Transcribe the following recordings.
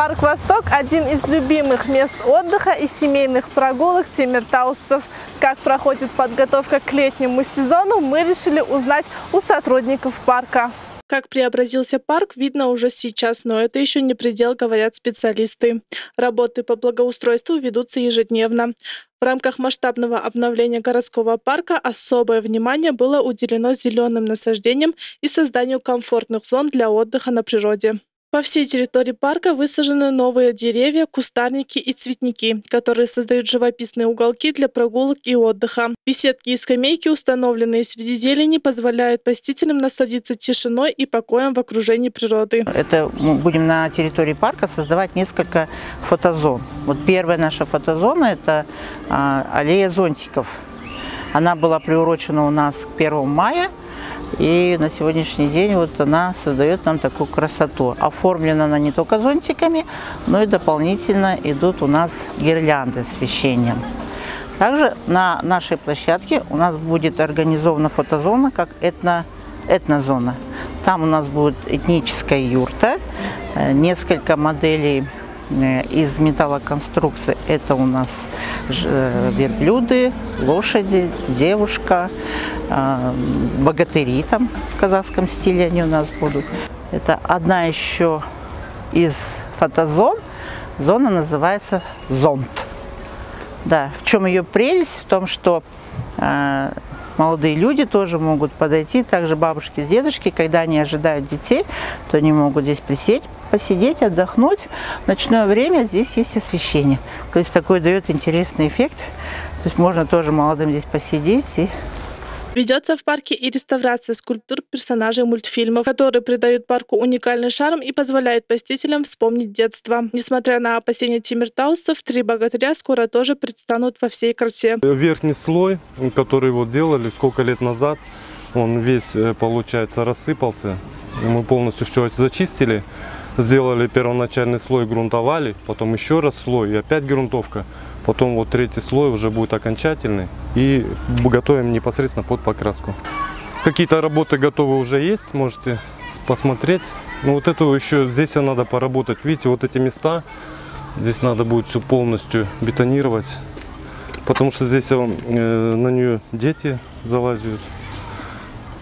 Парк «Восток» – один из любимых мест отдыха и семейных прогулок темиртаусцев. Как проходит подготовка к летнему сезону, мы решили узнать у сотрудников парка. Как преобразился парк, видно уже сейчас, но это еще не предел, говорят специалисты. Работы по благоустройству ведутся ежедневно. В рамках масштабного обновления городского парка особое внимание было уделено зеленым насаждениям и созданию комфортных зон для отдыха на природе. По всей территории парка высажены новые деревья, кустарники и цветники, которые создают живописные уголки для прогулок и отдыха. Беседки и скамейки, установленные среди зелени, позволяют посетителям насладиться тишиной и покоем в окружении природы. Это мы будем на территории парка создавать несколько фотозон. Вот первая наша фотозона – это а, аллея зонтиков. Она была приурочена у нас к 1 мая – и на сегодняшний день вот она создает нам такую красоту. Оформлена она не только зонтиками, но и дополнительно идут у нас гирлянды с освещением. Также на нашей площадке у нас будет организована фотозона как этно, этнозона. Там у нас будет этническая юрта, э, несколько моделей из металлоконструкции. Это у нас э, верблюды, лошади, девушка, а, богатыри там в казахском стиле они у нас будут. Это одна еще из фотозон. Зона называется зонт. Да, в чем ее прелесть? В том, что э, молодые люди тоже могут подойти, также бабушки с дедушки, когда они ожидают детей, то они могут здесь присесть, посидеть, отдохнуть. В ночное время здесь есть освещение. То есть такой дает интересный эффект. То есть можно тоже молодым здесь посидеть и Ведется в парке и реставрация скульптур персонажей мультфильмов, которые придают парку уникальный шарм и позволяют посетителям вспомнить детство. Несмотря на опасения тимиртаусцев, три богатыря скоро тоже предстанут во всей красе. Верхний слой, который вот делали сколько лет назад, он весь, э, получается, рассыпался. Мы полностью все зачистили, сделали первоначальный слой, грунтовали, потом еще раз слой и опять грунтовка. Потом вот третий слой уже будет окончательный. И готовим непосредственно под покраску. Какие-то работы готовы уже есть, можете посмотреть. Ну вот эту еще, здесь надо поработать. Видите, вот эти места, здесь надо будет все полностью бетонировать. Потому что здесь э, на нее дети залазят.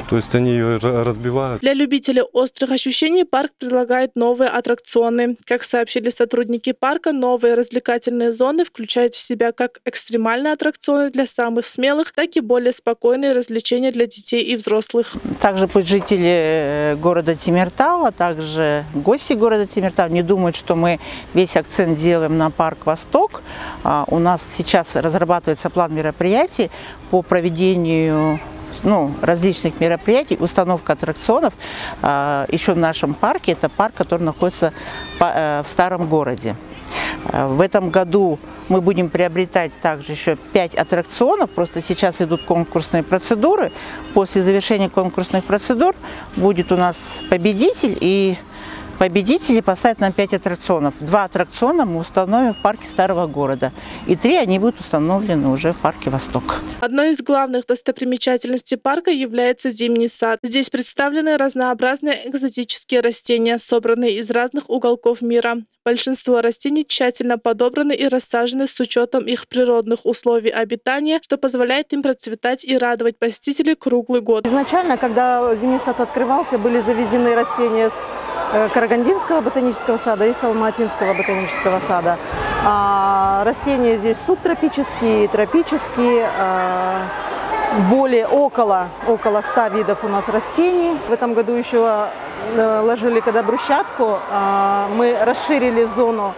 То есть они ее разбивают. Для любителей острых ощущений парк предлагает новые аттракционы. Как сообщили сотрудники парка, новые развлекательные зоны включают в себя как экстремальные аттракционы для самых смелых, так и более спокойные развлечения для детей и взрослых. Также пусть жители э, города Тимиртау, а также гости города Тимиртау не думают, что мы весь акцент делаем на парк «Восток». А, у нас сейчас разрабатывается план мероприятий по проведению ну, различных мероприятий, установка аттракционов э, еще в нашем парке. Это парк, который находится по, э, в старом городе. Э, в этом году мы будем приобретать также еще 5 аттракционов, просто сейчас идут конкурсные процедуры. После завершения конкурсных процедур будет у нас победитель и победители поставят нам 5 аттракционов. Два аттракциона мы установим в парке Старого города. И три они будут установлены уже в парке Восток. Одной из главных достопримечательностей парка является зимний сад. Здесь представлены разнообразные экзотические растения, собранные из разных уголков мира. Большинство растений тщательно подобраны и рассажены с учетом их природных условий обитания, что позволяет им процветать и радовать посетителей круглый год. Изначально, когда зимний сад открывался, были завезены растения с Карагандинского ботанического сада и Салматинского ботанического сада. А растения здесь субтропические, тропические, а, более около, около 100 видов у нас растений. В этом году еще э, ложили когда брусчатку, а, мы расширили зону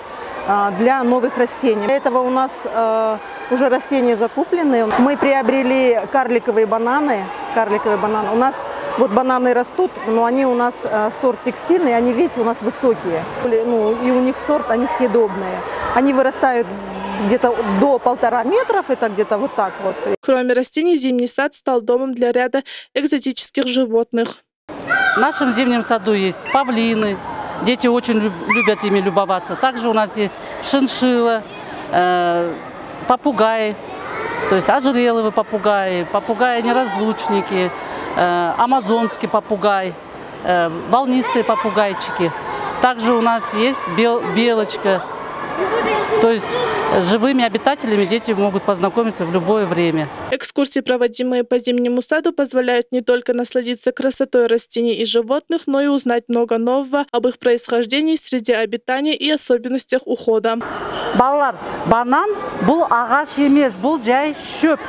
для новых растений. Для этого у нас э, уже растения закуплены. Мы приобрели карликовые бананы. Карликовые бананы. У нас вот бананы растут, но они у нас э, сорт текстильный, они, видите, у нас высокие. Ну, и у них сорт, они съедобные. Они вырастают где-то до полтора метров, это где-то вот так вот. Кроме растений, зимний сад стал домом для ряда экзотических животных. В нашем зимнем саду есть павлины, дети очень любят ими любоваться. Также у нас есть шиншилла, э, попугаи, то есть ожереловые попугаи, попугаи-неразлучники, амазонский попугай, э, волнистые попугайчики. Также у нас есть бел, белочка. То есть с живыми обитателями дети могут познакомиться в любое время. Экскурсии, проводимые по зимнему саду, позволяют не только насладиться красотой растений и животных, но и узнать много нового об их происхождении, среде обитания и особенностях ухода. балалар банан бұл ағаш емес бұл жай шөп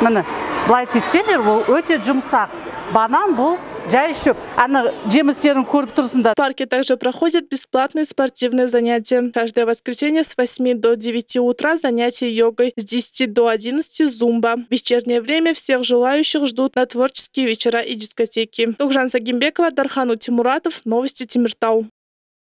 міне былай тиссеңдер бұл өте жұмсақ банан бұл жай шөп ана жемістерін көріп тұрсыңдар В парке также проходят бесплатные спортивные занятия. Каждое воскресенье с 8 до 9 утра занятия йогой, с 10 до 11 зумба. В вечернее время всех желающих ждут на творческие вечера и дискотеки. Тугжан Загимбекова, Дархану Тимуратов, Новости Тимиртау.